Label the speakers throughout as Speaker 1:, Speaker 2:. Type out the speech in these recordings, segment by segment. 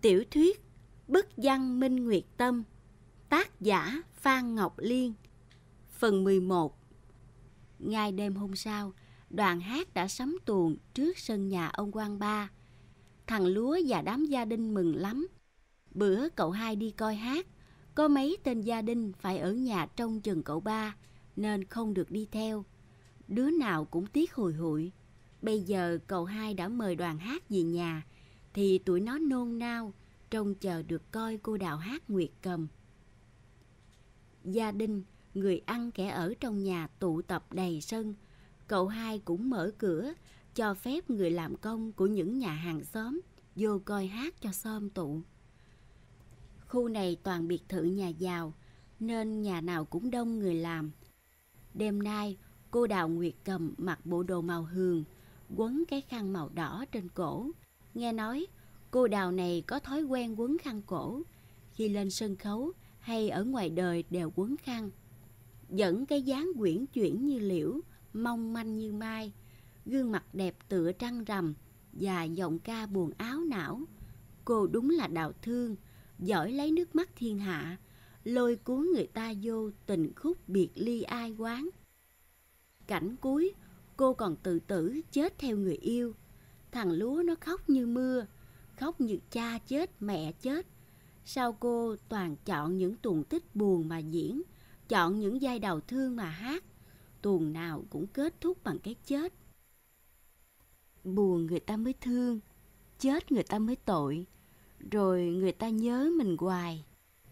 Speaker 1: Tiểu thuyết Bức văn Minh Nguyệt Tâm Tác giả Phan Ngọc Liên Phần 11 Ngay đêm hôm sau, đoàn hát đã sắm tuồng trước sân nhà ông quan ba. Thằng Lúa và đám gia đình mừng lắm. Bữa cậu hai đi coi hát, có mấy tên gia đình phải ở nhà trông chừng cậu ba, nên không được đi theo. Đứa nào cũng tiếc hồi hụi. Bây giờ cậu hai đã mời đoàn hát về nhà, thì tụi nó nôn nao, trông chờ được coi cô đào hát nguyệt cầm. Gia đình người ăn kẻ ở trong nhà tụ tập đầy sân, cậu hai cũng mở cửa, cho phép người làm công của những nhà hàng xóm vô coi hát cho xóm tụ. Khu này toàn biệt thự nhà giàu, nên nhà nào cũng đông người làm. Đêm nay, cô đào nguyệt cầm mặc bộ đồ màu hường, quấn cái khăn màu đỏ trên cổ nghe nói Cô đào này có thói quen quấn khăn cổ, khi lên sân khấu hay ở ngoài đời đều quấn khăn. Dẫn cái dáng quyển chuyển như liễu, mong manh như mai, gương mặt đẹp tựa trăng rằm và giọng ca buồn áo não. Cô đúng là đào thương, giỏi lấy nước mắt thiên hạ, lôi cuốn người ta vô tình khúc biệt ly ai quán. Cảnh cuối, cô còn tự tử chết theo người yêu. Thằng lúa nó khóc như mưa, khóc như cha chết mẹ chết. Sao cô toàn chọn những tuồng tích buồn mà diễn chọn những giai đầu thương mà hát? Tuồng nào cũng kết thúc bằng cái chết. Buồn người ta mới thương chết người ta mới tội rồi người ta nhớ mình hoài.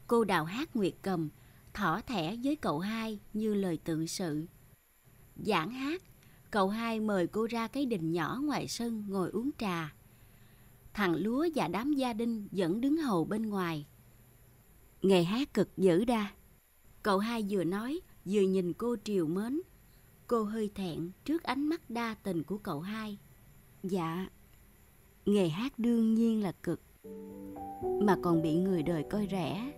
Speaker 1: Cô đào hát nguyệt cầm thỏ thẻ với cậu hai như lời tự sự. Giảng hát cậu hai mời cô ra cái đình nhỏ ngoài sân ngồi uống trà thằng lúa và đám gia đình vẫn đứng hầu bên ngoài. Nghề hát cực dữ đa. Cậu hai vừa nói, vừa nhìn cô triều mến. Cô hơi thẹn trước ánh mắt đa tình của cậu hai. Dạ, nghề hát đương nhiên là cực. Mà còn bị người đời coi rẻ.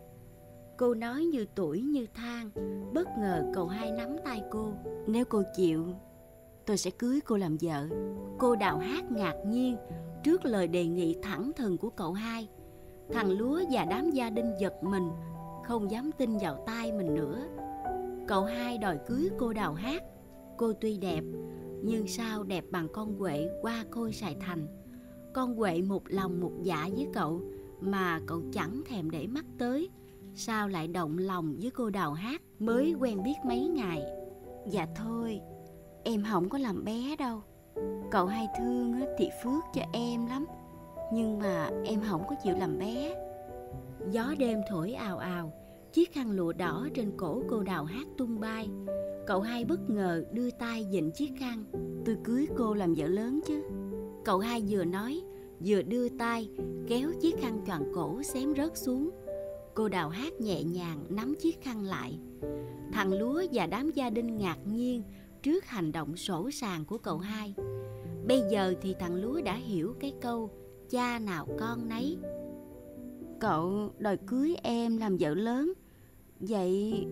Speaker 1: Cô nói như tuổi như than, bất ngờ cậu hai nắm tay cô. Nếu cô chịu, tôi sẽ cưới cô làm vợ. Cô đào hát ngạc nhiên, trước lời đề nghị thẳng thừng của cậu hai. Thằng lúa và đám gia đình giật mình không dám tin vào tai mình nữa. Cậu hai đòi cưới cô đào hát. Cô tuy đẹp nhưng sao đẹp bằng con quệ qua khôi sài thành? Con quệ một lòng một dạ với cậu mà cậu chẳng thèm để mắt tới. Sao lại động lòng với cô đào hát mới quen biết mấy ngày? Dạ thôi em không có làm bé đâu. Cậu hai thương thì phước cho em lắm. Nhưng mà em không có chịu làm bé. Gió đêm thổi ào ào, Chiếc khăn lụa đỏ trên cổ cô đào hát tung bay. Cậu hai bất ngờ đưa tay dịnh chiếc khăn. Tôi cưới cô làm vợ lớn chứ. Cậu hai vừa nói, Vừa đưa tay, kéo chiếc khăn choàng cổ xém rớt xuống. Cô đào hát nhẹ nhàng nắm chiếc khăn lại. Thằng lúa và đám gia đình ngạc nhiên trước hành động sổ sàng của cậu hai. Bây giờ thì thằng lúa đã hiểu cái câu cha nào con nấy. Cậu đòi cưới em làm vợ lớn. Vậy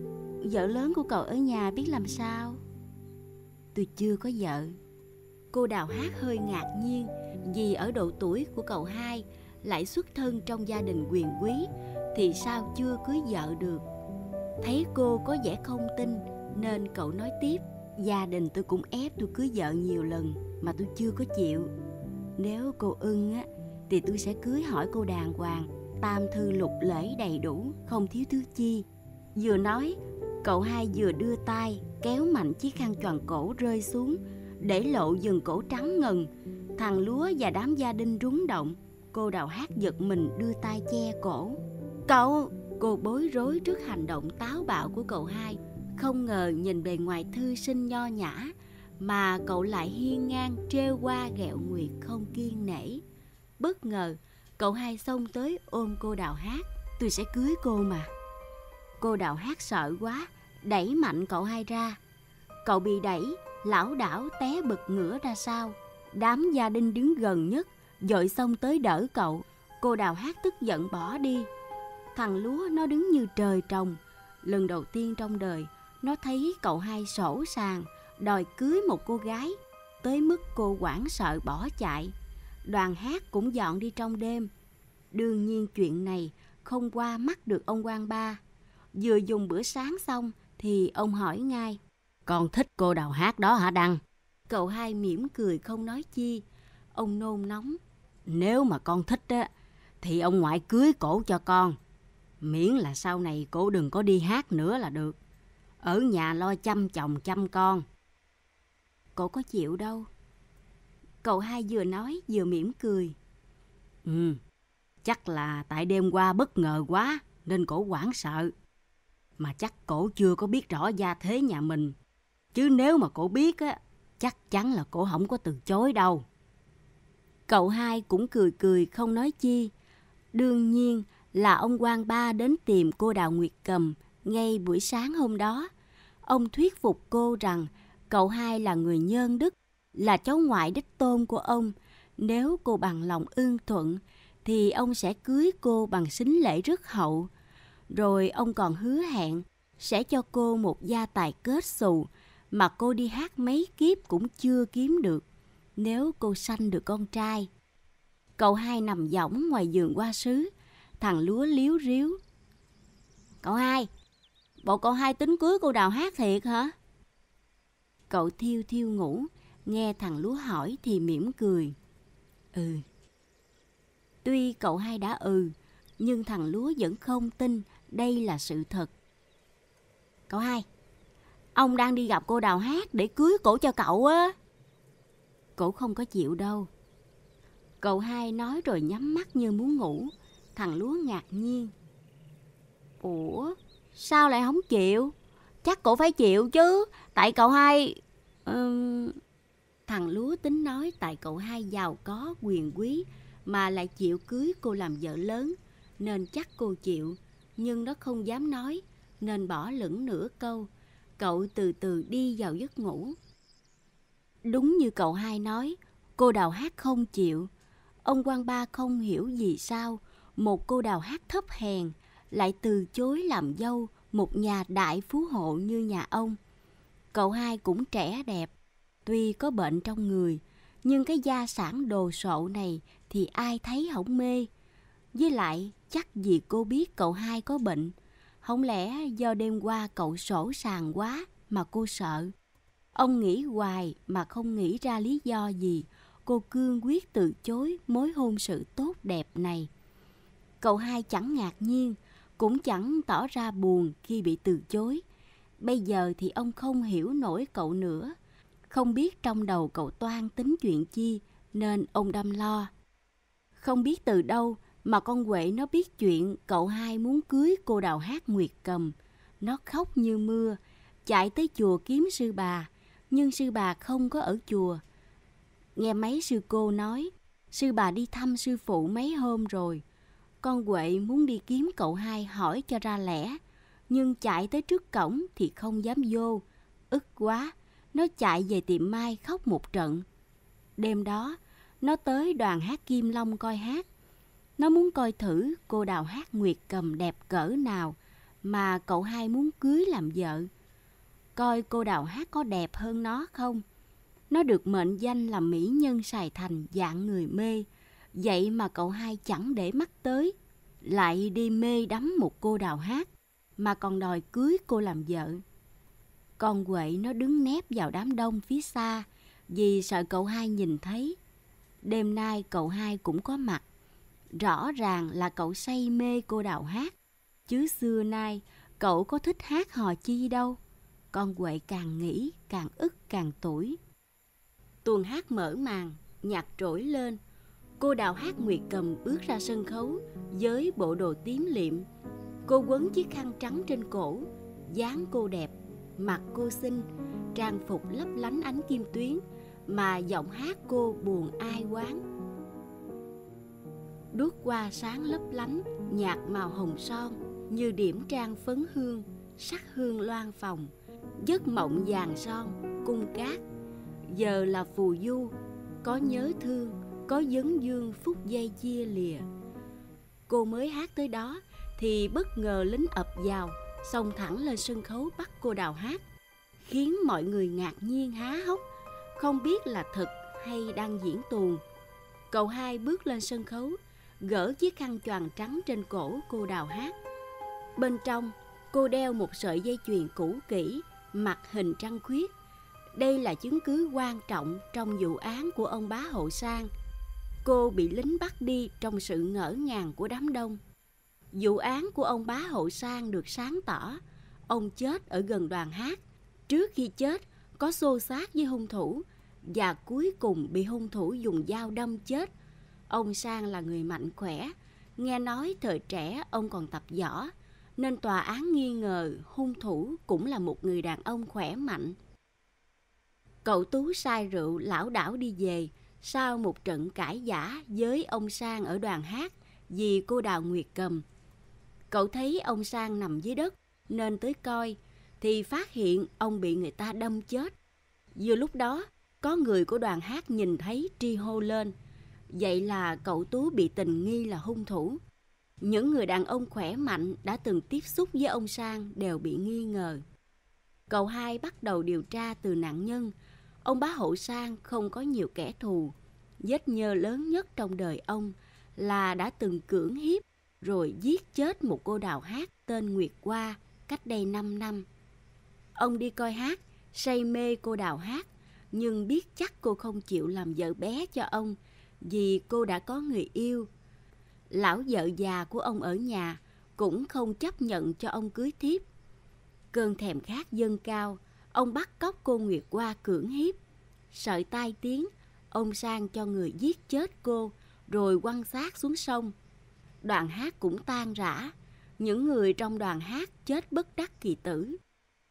Speaker 1: vợ lớn của cậu ở nhà biết làm sao? Tôi chưa có vợ. Cô đào hát hơi ngạc nhiên vì ở độ tuổi của cậu hai lại xuất thân trong gia đình quyền quý thì sao chưa cưới vợ được? Thấy cô có vẻ không tin nên cậu nói tiếp gia đình tôi cũng ép tôi cưới vợ nhiều lần mà tôi chưa có chịu. Nếu cô ưng á, thì tôi sẽ cưới hỏi cô đàng hoàng, tam thư lục lễ đầy đủ, không thiếu thứ chi. Vừa nói, cậu hai vừa đưa tay, kéo mạnh chiếc khăn tròn cổ rơi xuống, để lộ dần cổ trắng ngần. Thằng lúa và đám gia đình rúng động, cô đào hát giật mình đưa tay che cổ. Cậu! Cô bối rối trước hành động táo bạo của cậu hai không ngờ nhìn bề ngoài thư sinh nho nhã, mà cậu lại hiên ngang trêu qua ghẹo nguyệt không kiên nể. Bất ngờ, cậu hai xông tới ôm cô đào hát. Tôi sẽ cưới cô mà. Cô đào hát sợ quá, đẩy mạnh cậu hai ra. Cậu bị đẩy, lão đảo té bật ngửa ra sau. Đám gia đình đứng gần nhất, dội xông tới đỡ cậu. Cô đào hát tức giận bỏ đi. Thằng lúa nó đứng như trời trồng. Lần đầu tiên trong đời nó thấy cậu hai sổ sàng đòi cưới một cô gái tới mức cô hoảng sợ bỏ chạy đoàn hát cũng dọn đi trong đêm Đương nhiên chuyện này không qua mắt được ông quan ba. Vừa dùng bữa sáng xong thì ông hỏi ngay.
Speaker 2: Con thích cô đào hát đó hả Đăng?
Speaker 1: Cậu hai mỉm cười không nói chi. Ông nôn nóng.
Speaker 2: Nếu mà con thích á, thì ông ngoại cưới cổ cho con. Miễn là sau này cổ đừng có đi hát nữa là được. Ở nhà lo chăm chồng chăm con.
Speaker 1: Cổ có chịu đâu. Cậu hai vừa nói vừa mỉm cười.
Speaker 2: Ừ, chắc là tại đêm qua bất ngờ quá nên cổ hoảng sợ. Mà chắc cổ chưa có biết rõ gia thế nhà mình. Chứ nếu mà cổ biết á, chắc chắn là cổ không có từ chối đâu.
Speaker 1: Cậu hai cũng cười cười không nói chi. Đương nhiên là ông quan ba đến tìm cô Đào Nguyệt Cầm ngay buổi sáng hôm đó. Ông thuyết phục cô rằng cậu hai là người nhân đức, là cháu ngoại đích tôn của ông. Nếu cô bằng lòng ưng thuận, thì ông sẽ cưới cô bằng xính lễ rất hậu. Rồi ông còn hứa hẹn sẽ cho cô một gia tài kết xù mà cô đi hát mấy kiếp cũng chưa kiếm được nếu cô sanh được con trai. Cậu hai nằm võng ngoài giường qua sứ, thằng lúa liếu ríu. Cậu hai, bộ cậu hai tính cưới cô đào hát thiệt hả? Cậu thiêu thiêu ngủ, nghe thằng lúa hỏi thì mỉm cười. Ừ. Tuy cậu hai đã ừ, nhưng thằng lúa vẫn không tin đây là sự thật. Cậu hai, ông đang đi gặp cô đào hát để cưới cổ cho cậu á. Cổ không có chịu đâu. Cậu hai nói rồi nhắm mắt như muốn ngủ. Thằng lúa ngạc nhiên. Ủa, sao lại không chịu? Chắc cổ phải chịu chứ, tại cậu hai... Um... Thằng lúa tính nói tại cậu hai giàu có, quyền quý, mà lại chịu cưới cô làm vợ lớn, nên chắc cô chịu. Nhưng nó không dám nói, nên bỏ lửng nửa câu. Cậu từ từ đi vào giấc ngủ. Đúng như cậu hai nói, cô đào hát không chịu. Ông quan ba không hiểu gì sao một cô đào hát thấp hèn lại từ chối làm dâu một nhà đại phú hộ như nhà ông. Cậu hai cũng trẻ đẹp, tuy có bệnh trong người, nhưng cái gia sản đồ sộ này thì ai thấy không mê. Với lại, chắc vì cô biết cậu hai có bệnh, không lẽ do đêm qua cậu sổ sàng quá mà cô sợ. Ông nghĩ hoài mà không nghĩ ra lý do gì cô cương quyết từ chối mối hôn sự tốt đẹp này. Cậu hai chẳng ngạc nhiên, cũng chẳng tỏ ra buồn khi bị từ chối. Bây giờ thì ông không hiểu nổi cậu nữa. Không biết trong đầu cậu toan tính chuyện chi, nên ông đâm lo. Không biết từ đâu mà con Huệ nó biết chuyện cậu hai muốn cưới cô đào hát Nguyệt Cầm. Nó khóc như mưa, chạy tới chùa kiếm sư bà, nhưng sư bà không có ở chùa. Nghe mấy sư cô nói, sư bà đi thăm sư phụ mấy hôm rồi. Con Huệ muốn đi kiếm cậu hai hỏi cho ra lẽ, nhưng chạy tới trước cổng thì không dám vô. Ức quá, nó chạy về tiệm Mai khóc một trận. Đêm đó, nó tới đoàn hát Kim Long coi hát. Nó muốn coi thử cô đào hát Nguyệt cầm đẹp cỡ nào mà cậu hai muốn cưới làm vợ. Coi cô đào hát có đẹp hơn nó không? Nó được mệnh danh là mỹ nhân Sài Thành dạng người mê. Vậy mà cậu hai chẳng để mắt tới. Lại đi mê đắm một cô đào hát. Mà còn đòi cưới cô làm vợ. Con quệ nó đứng nép vào đám đông phía xa. Vì sợ cậu hai nhìn thấy. Đêm nay cậu hai cũng có mặt. Rõ ràng là cậu say mê cô đào hát. Chứ xưa nay cậu có thích hát hò chi đâu. Con quệ càng nghĩ càng ức càng tuổi. Tuần hát mở màn, nhạc trỗi lên. Cô đào hát Nguyệt Cầm bước ra sân khấu với bộ đồ tím liệm. Cô quấn chiếc khăn trắng trên cổ, dáng cô đẹp, mặt cô xinh, trang phục lấp lánh ánh kim tuyến, mà giọng hát cô buồn ai quán. Đuốc qua sáng lấp lánh, nhạt màu hồng son, như điểm trang phấn hương, sắc hương loan phòng, giấc mộng vàng son, cung cát giờ là phù du có nhớ thương có dấn dương phút giây chia lìa cô mới hát tới đó thì bất ngờ lính ập vào xông thẳng lên sân khấu bắt cô đào hát khiến mọi người ngạc nhiên há hốc không biết là thật hay đang diễn tuồng cậu hai bước lên sân khấu gỡ chiếc khăn choàng trắng trên cổ cô đào hát. Bên trong, cô đeo một sợi dây chuyền cũ kỹ, mặt hình trăng khuyết. Đây là chứng cứ quan trọng trong vụ án của ông bá Hậu Sang. Cô bị lính bắt đi trong sự ngỡ ngàng của đám đông. Vụ án của ông bá Hậu Sang được sáng tỏ. Ông chết ở gần đoàn hát. Trước khi chết, có xô xát với hung thủ và cuối cùng bị hung thủ dùng dao đâm chết. Ông Sang là người mạnh khỏe, nghe nói thời trẻ ông còn tập võ, nên tòa án nghi ngờ hung thủ cũng là một người đàn ông khỏe mạnh. Cậu Tú sai rượu lão đảo đi về sau một trận cãi giả với ông Sang ở đoàn hát vì cô Đào Nguyệt cầm. Cậu thấy ông Sang nằm dưới đất nên tới coi thì phát hiện ông bị người ta đâm chết. Vừa lúc đó, có người của đoàn hát nhìn thấy tri hô lên. Vậy là cậu Tú bị tình nghi là hung thủ. Những người đàn ông khỏe mạnh đã từng tiếp xúc với ông Sang đều bị nghi ngờ. Cậu hai bắt đầu điều tra từ nạn nhân. Ông bá Hậu Sang không có nhiều kẻ thù. Vết nhơ lớn nhất trong đời ông là đã từng cưỡng hiếp rồi giết chết một cô đào hát tên Nguyệt Hoa cách đây 5 năm. Ông đi coi hát, say mê cô đào hát, nhưng biết chắc cô không chịu làm vợ bé cho ông vì cô đã có người yêu. Lão vợ già của ông ở nhà cũng không chấp nhận cho ông cưới thiếp. Cơn thèm khát dâng cao, ông bắt cóc cô Nguyệt qua cưỡng hiếp. Sợi tai tiếng, ông sang cho người giết chết cô rồi quăng xác xuống sông. Đoàn hát cũng tan rã, những người trong đoàn hát chết bất đắc kỳ tử.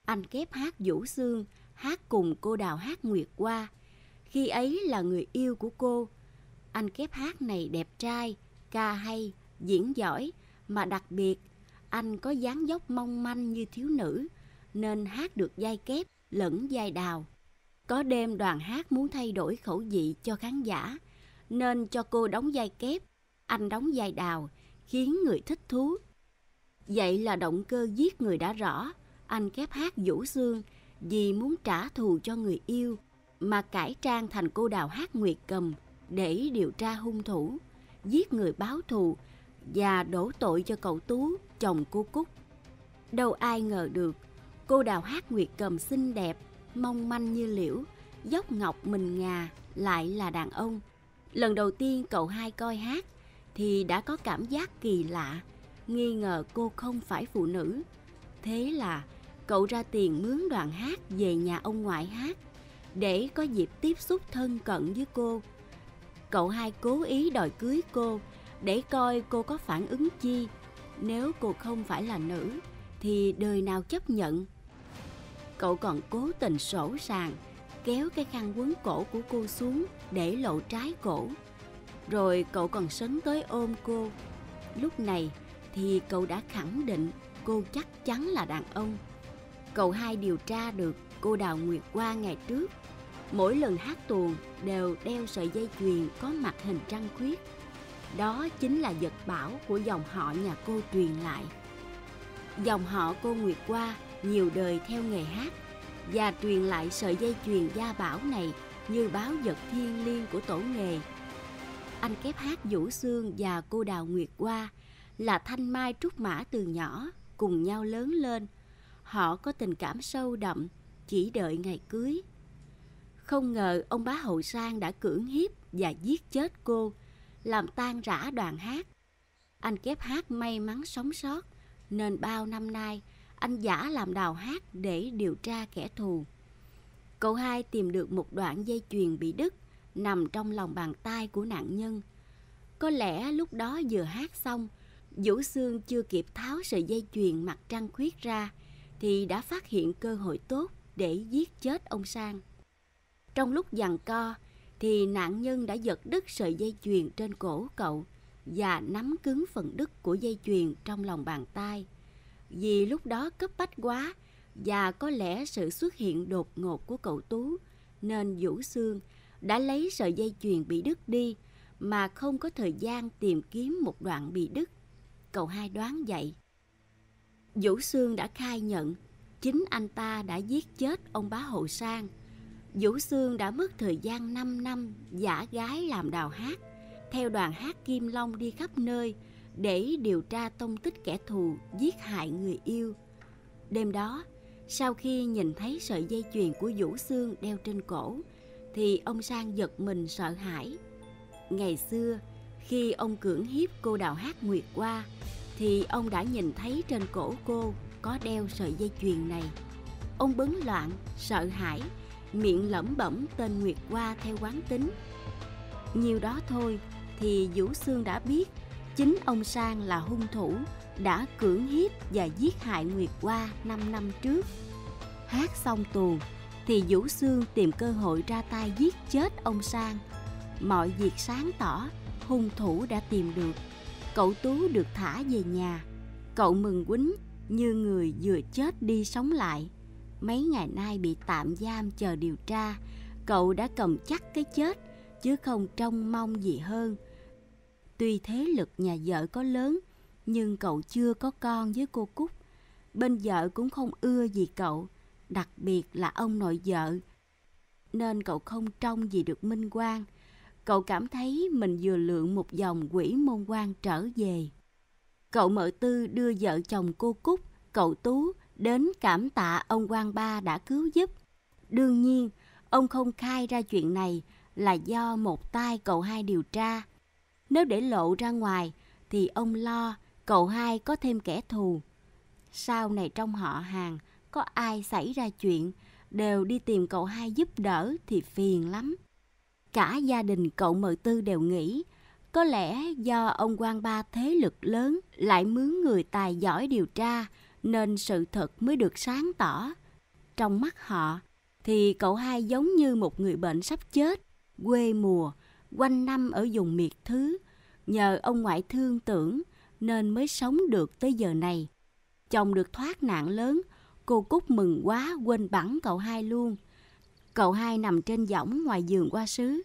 Speaker 1: Anh kép hát Vũ Sương hát cùng cô đào hát Nguyệt qua. Khi ấy là người yêu của cô. Anh kép hát này đẹp trai, ca hay, diễn giỏi, mà đặc biệt anh có dáng dốc mong manh như thiếu nữ, nên hát được dai kép lẫn giai đào. Có đêm đoàn hát muốn thay đổi khẩu vị cho khán giả, nên cho cô đóng vai kép, anh đóng vai đào, khiến người thích thú. Vậy là động cơ giết người đã rõ, anh kép hát Vũ xương, vì muốn trả thù cho người yêu mà cải trang thành cô đào hát Nguyệt Cầm để điều tra hung thủ, giết người báo thù và đổ tội cho cậu Tú, chồng cô Cúc. Đâu ai ngờ được, cô đào hát Nguyệt Cầm xinh đẹp, mong manh như liễu, dốc ngọc mình ngà lại là đàn ông. Lần đầu tiên cậu hai coi hát thì đã có cảm giác kỳ lạ, nghi ngờ cô không phải phụ nữ. Thế là cậu ra tiền mướn đoàn hát về nhà ông ngoại hát để có dịp tiếp xúc thân cận với cô. Cậu hai cố ý đòi cưới cô để coi cô có phản ứng chi. Nếu cô không phải là nữ thì đời nào chấp nhận. Cậu còn cố tình sổ sàng, kéo cái khăn quấn cổ của cô xuống để lộ trái cổ. Rồi cậu còn sấn tới ôm cô. Lúc này thì cậu đã khẳng định cô chắc chắn là đàn ông. Cậu hai điều tra được cô Đào Nguyệt qua ngày trước. Mỗi lần hát tuồng đều đeo sợi dây chuyền có mặt hình trăng khuyết. Đó chính là vật bảo của dòng họ nhà cô truyền lại. Dòng họ cô Nguyệt qua nhiều đời theo nghề hát và truyền lại sợi dây chuyền gia bảo này như báo vật thiên liêng của tổ nghề. Anh kép hát Vũ Sương và cô Đào Nguyệt Hoa là thanh mai trúc mã từ nhỏ cùng nhau lớn lên họ có tình cảm sâu đậm, chỉ đợi ngày cưới. Không ngờ ông bá Hậu Sang đã cưỡng hiếp và giết chết cô, làm tan rã đoàn hát. Anh kép hát may mắn sống sót, nên bao năm nay anh giả làm đào hát để điều tra kẻ thù. Cậu hai tìm được một đoạn dây chuyền bị đứt nằm trong lòng bàn tay của nạn nhân. Có lẽ lúc đó vừa hát xong, Vũ Sương chưa kịp tháo sợi dây chuyền mặt trăng khuyết ra thì đã phát hiện cơ hội tốt để giết chết ông Sang. Trong lúc giằng co thì nạn nhân đã giật đứt sợi dây chuyền trên cổ cậu và nắm cứng phần đứt của dây chuyền trong lòng bàn tay. Vì lúc đó cấp bách quá và có lẽ sự xuất hiện đột ngột của cậu Tú, nên Vũ Sương đã lấy sợi dây chuyền bị đứt đi mà không có thời gian tìm kiếm một đoạn bị đứt. Cậu hai đoán vậy Vũ Sương đã khai nhận chính anh ta đã giết chết ông bá Hậu Sang. Vũ Sương đã mất thời gian 5 năm giả gái làm đào hát theo đoàn hát Kim Long đi khắp nơi để điều tra tông tích kẻ thù giết hại người yêu. Đêm đó, sau khi nhìn thấy sợi dây chuyền của Vũ Sương đeo trên cổ, thì ông Sang giật mình sợ hãi. Ngày xưa, khi ông cưỡng hiếp cô đào hát Nguyệt qua, thì ông đã nhìn thấy trên cổ cô có đeo sợi dây chuyền này. Ông bấn loạn, sợ hãi, miệng lẩm bẩm tên Nguyệt qua theo quán tính. Nhiều đó thôi thì Vũ Sương đã biết chính ông Sang là hung thủ đã cưỡng hiếp và giết hại Nguyệt Hoa 5 năm trước. Hát xong tuồng thì Vũ Sương tìm cơ hội ra tay giết chết ông Sang. Mọi việc sáng tỏ, hung thủ đã tìm được. Cậu Tú được thả về nhà. Cậu mừng quýnh như người vừa chết đi sống lại. Mấy ngày nay bị tạm giam chờ điều tra, cậu đã cầm chắc cái chết chứ không trông mong gì hơn. Tuy thế lực nhà vợ có lớn, nhưng cậu chưa có con với cô Cúc. Bên vợ cũng không ưa gì cậu, đặc biệt là ông nội vợ. Nên cậu không trông gì được minh quang. Cậu cảm thấy mình vừa lượng một dòng quỷ môn quan trở về. Cậu mợ tư đưa vợ chồng cô Cúc, cậu Tú đến cảm tạ ông quan ba đã cứu giúp. Đương nhiên, ông không khai ra chuyện này là do một tay cậu hai điều tra. Nếu để lộ ra ngoài thì ông lo cậu hai có thêm kẻ thù. Sau này trong họ hàng có ai xảy ra chuyện đều đi tìm cậu hai giúp đỡ thì phiền lắm. Cả gia đình cậu mợ tư đều nghĩ có lẽ do ông quan ba thế lực lớn lại mướn người tài giỏi điều tra nên sự thật mới được sáng tỏ. Trong mắt họ thì cậu hai giống như một người bệnh sắp chết, quê mùa, quanh năm ở vùng miệt thứ. Nhờ ông ngoại thương tưởng nên mới sống được tới giờ này. Chồng được thoát nạn lớn, cô Cúc mừng quá quên bẵng cậu hai luôn. Cậu hai nằm trên võng ngoài giường qua sứ.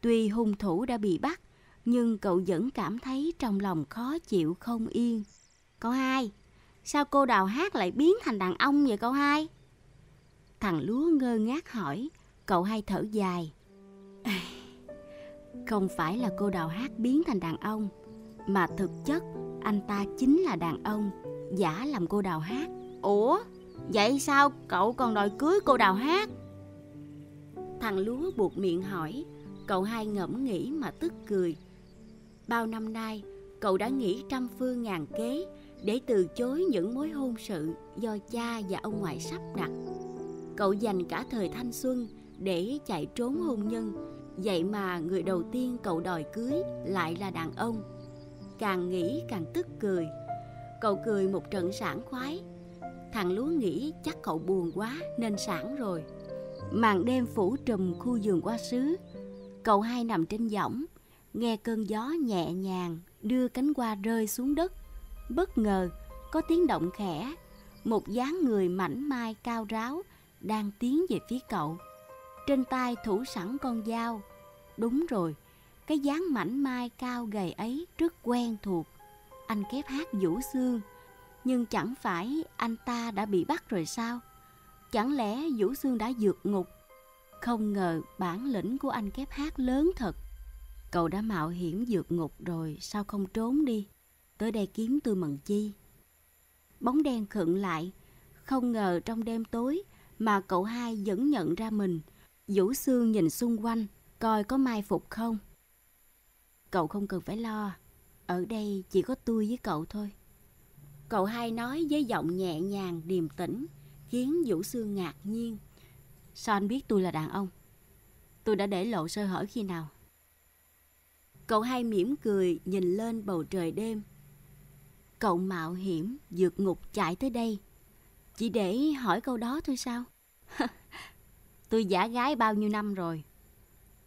Speaker 1: Tuy hung thủ đã bị bắt, nhưng cậu vẫn cảm thấy trong lòng khó chịu không yên. Cậu hai, sao cô đào hát lại biến thành đàn ông vậy cậu hai? Thằng lúa ngơ ngác hỏi, cậu hai thở dài. Không phải là cô đào hát biến thành đàn ông, mà thực chất anh ta chính là đàn ông, giả làm cô đào hát. Ủa, vậy sao cậu còn đòi cưới cô đào hát? Thằng lúa buộc miệng hỏi, cậu hai ngẫm nghĩ mà tức cười. Bao năm nay, cậu đã nghĩ trăm phương ngàn kế để từ chối những mối hôn sự do cha và ông ngoại sắp đặt. Cậu dành cả thời thanh xuân để chạy trốn hôn nhân, vậy mà người đầu tiên cậu đòi cưới lại là đàn ông. Càng nghĩ càng tức cười. Cậu cười một trận sảng khoái. Thằng lúa nghĩ chắc cậu buồn quá nên sảng rồi. Màn đêm phủ trùm khu giường qua sứ. Cậu hai nằm trên võng, nghe cơn gió nhẹ nhàng đưa cánh hoa rơi xuống đất. Bất ngờ, có tiếng động khẽ, một dáng người mảnh mai cao ráo đang tiến về phía cậu. Trên tay thủ sẵn con dao. Đúng rồi, cái dáng mảnh mai cao gầy ấy rất quen thuộc. Anh kép hát vũ xương, nhưng chẳng phải anh ta đã bị bắt rồi sao? Chẳng lẽ Vũ Xương đã vượt ngục? Không ngờ bản lĩnh của anh kép hát lớn thật. Cậu đã mạo hiểm vượt ngục rồi, sao không trốn đi? Tới đây kiếm tôi mần chi? Bóng đen khựng lại, không ngờ trong đêm tối mà cậu hai vẫn nhận ra mình. Vũ Sương nhìn xung quanh, coi có mai phục không. Cậu không cần phải lo, ở đây chỉ có tôi với cậu thôi. Cậu hai nói với giọng nhẹ nhàng, điềm tĩnh, khiến Vũ Sương ngạc nhiên. Sao anh biết tôi là đàn ông? Tôi đã để lộ sơ hở khi nào? Cậu hai mỉm cười nhìn lên bầu trời đêm. Cậu mạo hiểm vượt ngục chạy tới đây. Chỉ để hỏi câu đó thôi sao? tôi giả gái bao nhiêu năm rồi.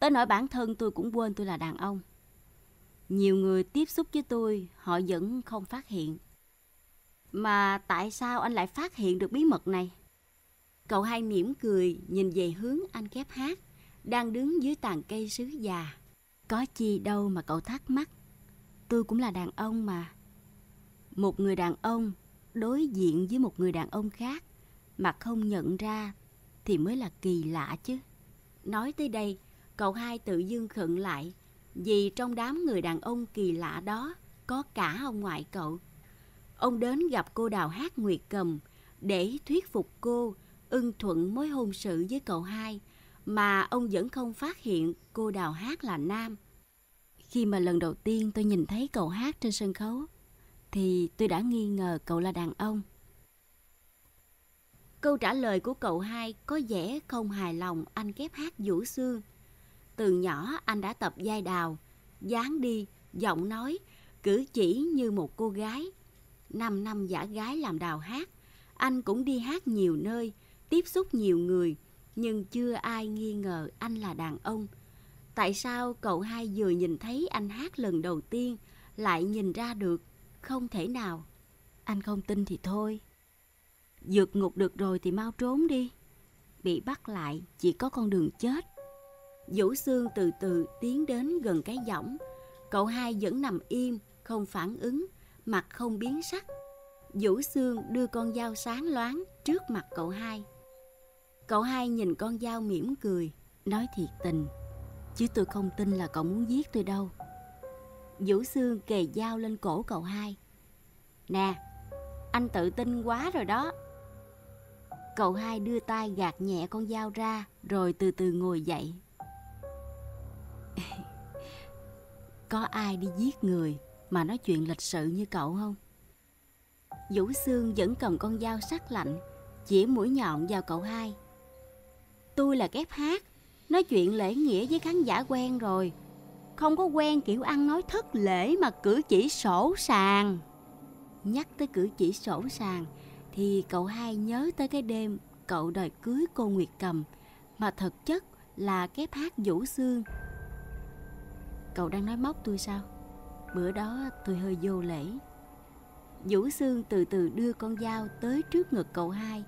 Speaker 1: Tới nỗi bản thân tôi cũng quên tôi là đàn ông. Nhiều người tiếp xúc với tôi, họ vẫn không phát hiện. Mà tại sao anh lại phát hiện được bí mật này? Cậu hai mỉm cười nhìn về hướng anh kép hát, đang đứng dưới tàn cây sứ già. Có chi đâu mà cậu thắc mắc. Tôi cũng là đàn ông mà. Một người đàn ông đối diện với một người đàn ông khác mà không nhận ra thì mới là kỳ lạ chứ. Nói tới đây, cậu hai tự dưng khựng lại, vì trong đám người đàn ông kỳ lạ đó có cả ông ngoại cậu. Ông đến gặp cô đào hát Nguyệt Cầm để thuyết phục cô ưng thuận mối hôn sự với cậu hai mà ông vẫn không phát hiện cô đào hát là nam. Khi mà lần đầu tiên tôi nhìn thấy cậu hát trên sân khấu thì tôi đã nghi ngờ cậu là đàn ông. Câu trả lời của cậu hai có vẻ không hài lòng anh kép hát Vũ Xương. Từ nhỏ anh đã tập giai đào, dáng đi, giọng nói, cử chỉ như một cô gái. Năm năm giả gái làm đào hát, anh cũng đi hát nhiều nơi, tiếp xúc nhiều người, nhưng chưa ai nghi ngờ anh là đàn ông. Tại sao cậu hai vừa nhìn thấy anh hát lần đầu tiên lại nhìn ra được? Không thể nào. Anh không tin thì thôi. Dược ngục được rồi thì mau trốn đi. Bị bắt lại chỉ có con đường chết. Vũ Sương từ từ tiến đến gần cái giỏng. Cậu hai vẫn nằm im, không phản ứng, mặt không biến sắc. Vũ Sương đưa con dao sáng loáng trước mặt cậu hai. Cậu hai nhìn con dao mỉm cười, nói thiệt tình. Chứ tôi không tin là cậu muốn giết tôi đâu. Vũ Sương kề dao lên cổ cậu hai. Nè, anh tự tin quá rồi đó. Cậu hai đưa tay gạt nhẹ con dao ra rồi từ từ ngồi dậy. Có ai đi giết người mà nói chuyện lịch sự như cậu không? Vũ Sương vẫn cầm con dao sắc lạnh, chỉ mũi nhọn vào cậu hai. Tôi là kép hát, nói chuyện lễ nghĩa với khán giả quen rồi. Không có quen kiểu ăn nói thất lễ mà cử chỉ sổ sàng. Nhắc tới cử chỉ sổ sàng thì cậu hai nhớ tới cái đêm cậu đòi cưới cô Nguyệt Cầm mà thực chất là kép hát Vũ Sương. Cậu đang nói móc tôi sao? Bữa đó tôi hơi vô lễ. Vũ Sương từ từ đưa con dao tới trước ngực cậu hai.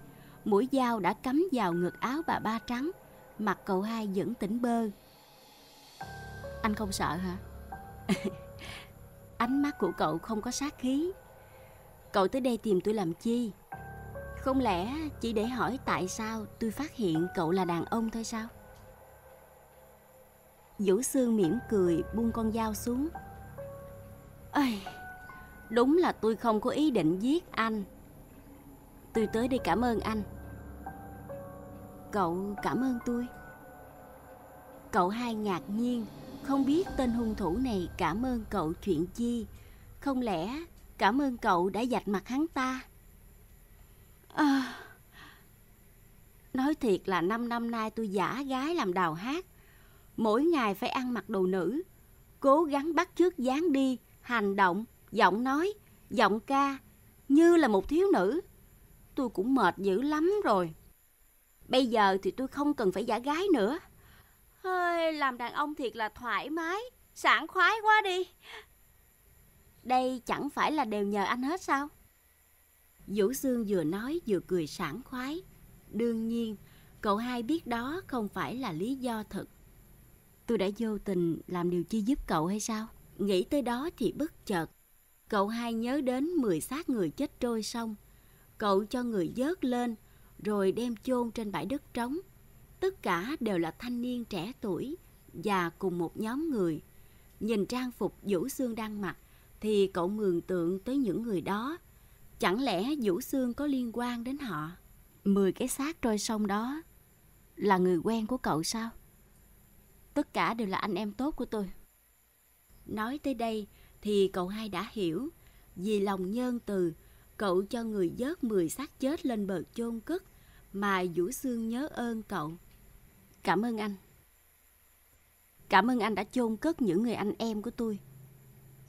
Speaker 1: Mũi dao đã cắm vào ngực áo bà ba trắng. Mặt cậu hai vẫn tỉnh bơ. Anh không sợ hả? Ánh mắt của cậu không có sát khí. Cậu tới đây tìm tôi làm chi? Không lẽ chỉ để hỏi tại sao tôi phát hiện cậu là đàn ông thôi sao? Vũ Sương mỉm cười buông con dao xuống. Ây, đúng là tôi không có ý định giết anh. Tôi tới đây cảm ơn anh. Cậu cảm ơn tôi. Cậu hai ngạc nhiên, không biết tên hung thủ này cảm ơn cậu chuyện chi. Không lẽ cảm ơn cậu đã dạch mặt hắn ta? À, nói thiệt là năm năm nay tôi giả gái làm đào hát. Mỗi ngày phải ăn mặc đồ nữ, cố gắng bắt chước dáng đi, hành động, giọng nói, giọng ca như là một thiếu nữ. Tôi cũng mệt dữ lắm rồi. Bây giờ thì tôi không cần phải giả gái nữa. Hơi làm đàn ông thiệt là thoải mái, sảng khoái quá đi. Đây chẳng phải là đều nhờ anh hết sao? Vũ Sương vừa nói vừa cười sảng khoái. Đương nhiên, cậu hai biết đó không phải là lý do thật. Tôi đã vô tình làm điều chi giúp cậu hay sao? Nghĩ tới đó thì bất chợt. Cậu hai nhớ đến 10 xác người chết trôi sông. Cậu cho người dớt lên, rồi đem chôn trên bãi đất trống. Tất cả đều là thanh niên trẻ tuổi và cùng một nhóm người. Nhìn trang phục Vũ Sương đang mặc thì cậu mường tượng tới những người đó Chẳng lẽ Vũ Sương có liên quan đến họ? Mười cái xác trôi sông đó là người quen của cậu sao? Tất cả đều là anh em tốt của tôi. Nói tới đây thì cậu hai đã hiểu. Vì lòng nhân từ, cậu cho người dớt mười xác chết lên bờ chôn cất mà Vũ Sương nhớ ơn cậu. Cảm ơn anh. Cảm ơn anh đã chôn cất những người anh em của tôi.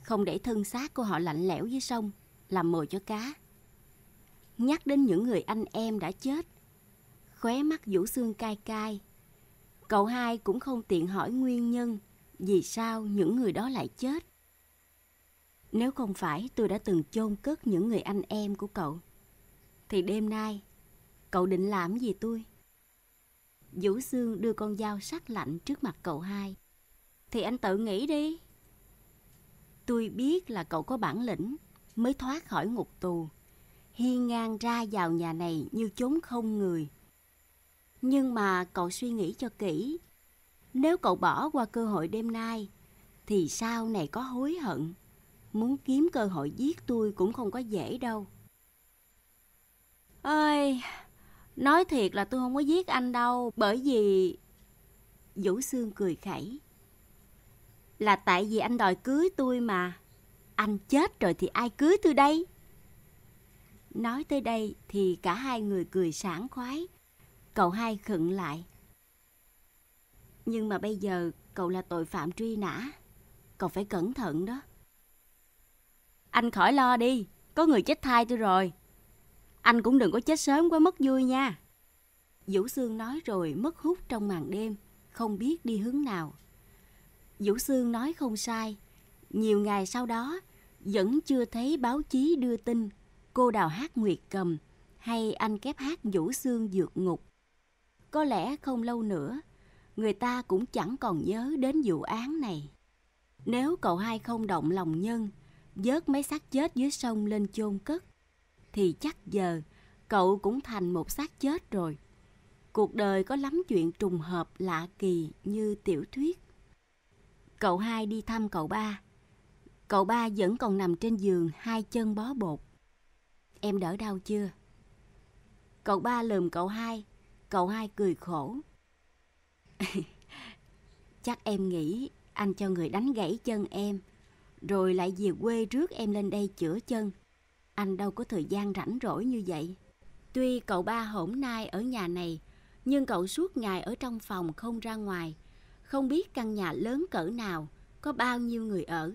Speaker 1: Không để thân xác của họ lạnh lẽo dưới sông làm mồi cho cá. Nhắc đến những người anh em đã chết, khóe mắt Vũ Sương cay cay. Cậu hai cũng không tiện hỏi nguyên nhân vì sao những người đó lại chết. Nếu không phải tôi đã từng chôn cất những người anh em của cậu, thì đêm nay cậu định làm gì tôi? Vũ Sương đưa con dao sắc lạnh trước mặt cậu hai. Thì anh tự nghĩ đi. Tôi biết là cậu có bản lĩnh, mới thoát khỏi ngục tù, hiên ngang ra vào nhà này như chốn không người. Nhưng mà cậu suy nghĩ cho kỹ, nếu cậu bỏ qua cơ hội đêm nay, thì sau này có hối hận. Muốn kiếm cơ hội giết tôi cũng không có dễ đâu. Ơi, nói thiệt là tôi không có giết anh đâu, bởi vì... Vũ Sương cười khẩy. Là tại vì anh đòi cưới tôi mà. Anh chết rồi thì ai cưới tôi đây? Nói tới đây thì cả hai người cười sảng khoái. Cậu hai khựng lại. Nhưng mà bây giờ cậu là tội phạm truy nã. Cậu phải cẩn thận đó. Anh khỏi lo đi, có người chết thai tôi rồi. Anh cũng đừng có chết sớm quá mất vui nha. Vũ Sương nói rồi mất hút trong màn đêm, không biết đi hướng nào. Vũ Sương nói không sai. Nhiều ngày sau đó, vẫn chưa thấy báo chí đưa tin cô đào hát Nguyệt Cầm hay anh kép hát Vũ Sương dược ngục. Có lẽ không lâu nữa, người ta cũng chẳng còn nhớ đến vụ án này. Nếu cậu hai không động lòng nhân, vớt mấy xác chết dưới sông lên chôn cất, thì chắc giờ cậu cũng thành một xác chết rồi. Cuộc đời có lắm chuyện trùng hợp lạ kỳ như tiểu thuyết. Cậu hai đi thăm cậu ba. Cậu ba vẫn còn nằm trên giường hai chân bó bột. Em đỡ đau chưa? Cậu ba lườm cậu hai. Cậu hai cười khổ. Chắc em nghĩ anh cho người đánh gãy chân em, rồi lại về quê rước em lên đây chữa chân. Anh đâu có thời gian rảnh rỗi như vậy. Tuy cậu ba hổm nay ở nhà này, nhưng cậu suốt ngày ở trong phòng không ra ngoài. Không biết căn nhà lớn cỡ nào, có bao nhiêu người ở.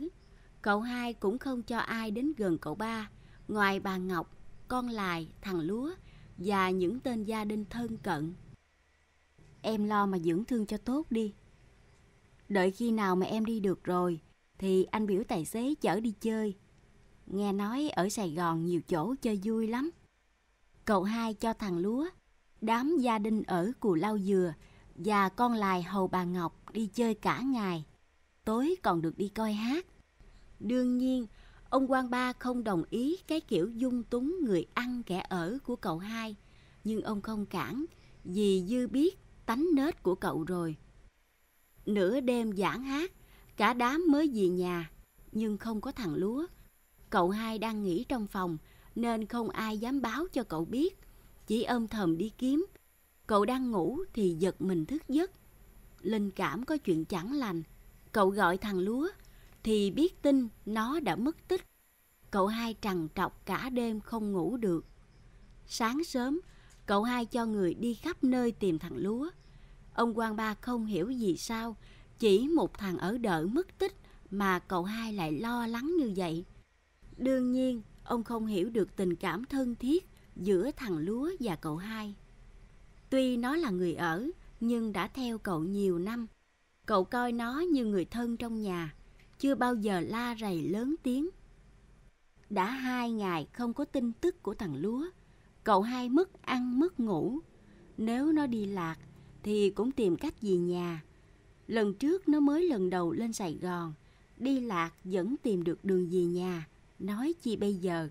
Speaker 1: Cậu hai cũng không cho ai đến gần cậu ba, ngoài bà Ngọc, con Lài, thằng Lúa và những tên gia đình thân cận. Em lo mà dưỡng thương cho tốt đi. Đợi khi nào mà em đi được rồi, thì anh biểu tài xế chở đi chơi. Nghe nói ở Sài Gòn nhiều chỗ chơi vui lắm. Cậu hai cho thằng Lúa, đám gia đình ở Cù Lao Dừa và con Lài hầu bà Ngọc đi chơi cả ngày. Tối còn được đi coi hát. Đương nhiên, ông quan ba không đồng ý cái kiểu dung túng người ăn kẻ ở của cậu hai. Nhưng ông không cản, vì dư biết tánh nết của cậu rồi. Nửa đêm giảng hát, cả đám mới về nhà, nhưng không có thằng Lúa. Cậu hai đang nghỉ trong phòng, nên không ai dám báo cho cậu biết. Chỉ âm thầm đi kiếm. Cậu đang ngủ thì giật mình thức giấc. Linh cảm có chuyện chẳng lành. Cậu gọi thằng Lúa, thì biết tin nó đã mất tích. Cậu hai trằn trọc cả đêm không ngủ được. Sáng sớm, cậu hai cho người đi khắp nơi tìm thằng Lúa. Ông quan ba không hiểu gì sao, chỉ một thằng ở đợi mất tích mà cậu hai lại lo lắng như vậy. Đương nhiên, ông không hiểu được tình cảm thân thiết giữa thằng Lúa và cậu hai. Tuy nó là người ở, nhưng đã theo cậu nhiều năm. Cậu coi nó như người thân trong nhà, chưa bao giờ la rầy lớn tiếng. Đã hai ngày không có tin tức của thằng Lúa, cậu hai mất ăn mất ngủ. Nếu nó đi lạc, thì cũng tìm cách về nhà. Lần trước nó mới lần đầu lên Sài Gòn, đi lạc vẫn tìm được đường về nhà. Nói chi bây giờ,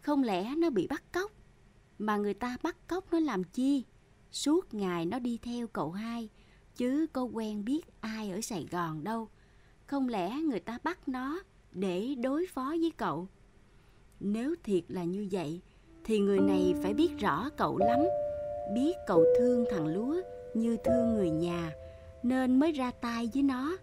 Speaker 1: không lẽ nó bị bắt cóc? Mà người ta bắt cóc nó làm chi? Suốt ngày nó đi theo cậu hai, chứ có quen biết ai ở Sài Gòn đâu. Không lẽ người ta bắt nó để đối phó với cậu? Nếu thiệt là như vậy, thì người này phải biết rõ cậu lắm. Biết cậu thương thằng Lúa như thương người nhà, nên mới ra tay với nó.